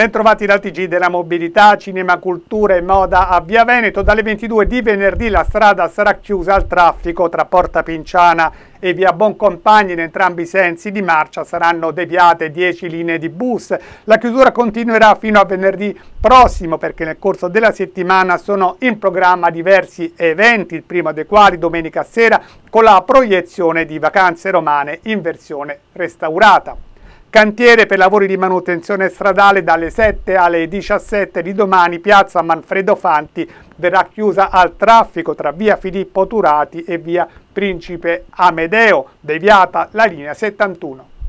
Bentrovati dal TG della mobilità, cinema, cultura e moda a Via Veneto. Dalle 22 di venerdì la strada sarà chiusa al traffico tra Porta Pinciana e Via Boncompagni. In entrambi i sensi di marcia saranno deviate 10 linee di bus. La chiusura continuerà fino a venerdì prossimo perché nel corso della settimana sono in programma diversi eventi, il primo dei quali domenica sera con la proiezione di Vacanze Romane in versione restaurata. Cantiere per lavori di manutenzione stradale dalle 7 alle 17 di domani, piazza Manfredo Fanti verrà chiusa al traffico tra via Filippo Turati e via Principe Amedeo, deviata la linea 71.